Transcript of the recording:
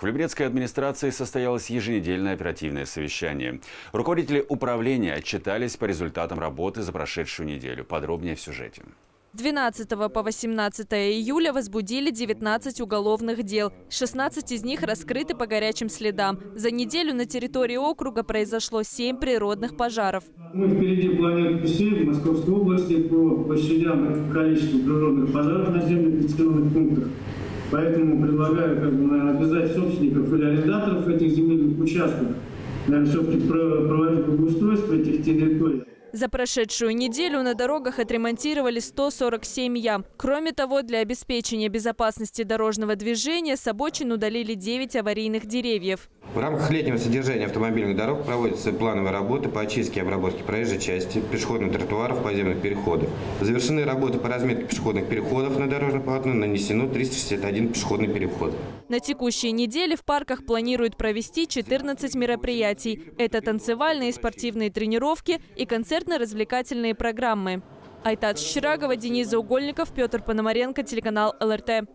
В Люберецкой администрации состоялось еженедельное оперативное совещание. Руководители управления отчитались по результатам работы за прошедшую неделю. Подробнее в сюжете. 12 по 18 июля возбудили 19 уголовных дел. 16 из них раскрыты по горячим следам. За неделю на территории округа произошло 7 природных пожаров. Мы впереди планируем в Московской области по площадям количеству природных пожаров на населенных пунктах. Поэтому предлагаю как бы, наверное, обязать собственников или арендаторов этих земельных участков, все-таки проводить благоустройство этих территорий. За прошедшую неделю на дорогах отремонтировали 147 ям. Кроме того, для обеспечения безопасности дорожного движения с обочин удалили 9 аварийных деревьев. В рамках летнего содержания автомобильных дорог проводятся плановые работы по очистке и обработке проезжей части, пешеходных тротуаров, подземных переходов. Завершены работы по разметке пешеходных переходов на дорожном полотно, нанесено 361 пешеходный переход. На текущей неделе в парках планируют провести 14 мероприятий. Это танцевальные и спортивные тренировки и концертно-развлекательные программы. Айтат Щерагова, Денис Заугольников, Петр Пономаренко, телеканал ЛРТ.